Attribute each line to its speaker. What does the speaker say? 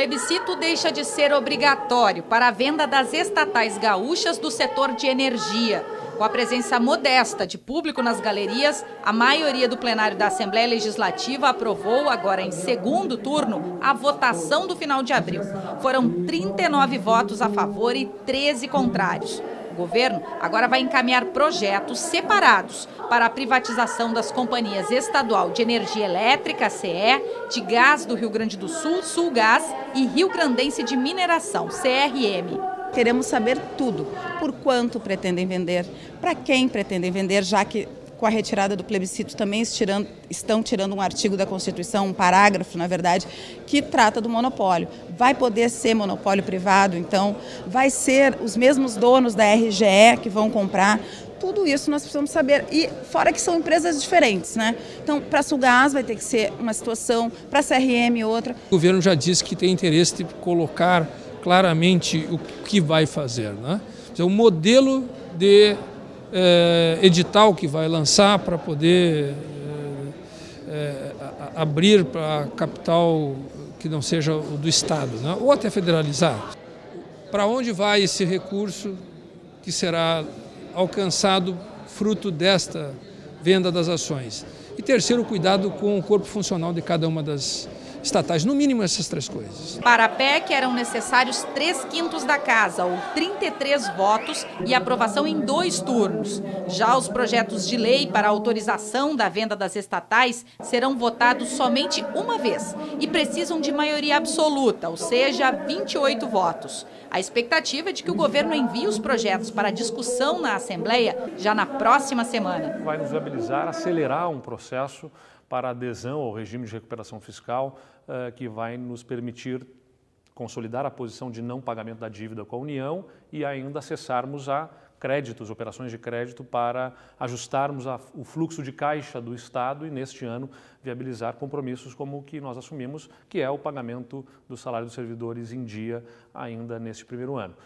Speaker 1: Plebiscito deixa de ser obrigatório para a venda das estatais gaúchas do setor de energia. Com a presença modesta de público nas galerias, a maioria do plenário da Assembleia Legislativa aprovou, agora em segundo turno, a votação do final de abril. Foram 39 votos a favor e 13 contrários. Governo agora vai encaminhar projetos separados para a privatização das companhias estadual de energia elétrica, CE, de gás do Rio Grande do Sul, Sulgás e Rio Grandense de Mineração, CRM.
Speaker 2: Queremos saber tudo. Por quanto pretendem vender, para quem pretendem vender, já que com a retirada do plebiscito também estirando, estão tirando um artigo da Constituição, um parágrafo, na verdade, que trata do monopólio. Vai poder ser monopólio privado, então vai ser os mesmos donos da RGE que vão comprar. Tudo isso nós precisamos saber. E fora que são empresas diferentes, né? Então, para a Sulgás vai ter que ser uma situação, para a CRM outra.
Speaker 3: O governo já disse que tem interesse de colocar claramente o que vai fazer, né? o modelo de é, edital que vai lançar para poder é, é, abrir para capital que não seja o do Estado, né? ou até federalizar. Para onde vai esse recurso que será alcançado fruto desta venda das ações? E terceiro, cuidado com o corpo funcional de cada uma das estatais, no mínimo essas três coisas.
Speaker 1: Para a PEC eram necessários três quintos da casa, ou 33 votos, e aprovação em dois turnos. Já os projetos de lei para autorização da venda das estatais serão votados somente uma vez e precisam de maioria absoluta, ou seja, 28 votos. A expectativa é de que o governo envie os projetos para discussão na Assembleia já na próxima semana.
Speaker 4: Vai nos viabilizar acelerar um processo para adesão ao regime de recuperação fiscal uh, que vai nos permitir consolidar a posição de não pagamento da dívida com a União e ainda acessarmos a créditos, operações de crédito para ajustarmos a, o fluxo de caixa do Estado e neste ano viabilizar compromissos como o que nós assumimos, que é o pagamento do salário dos servidores em dia ainda neste primeiro ano.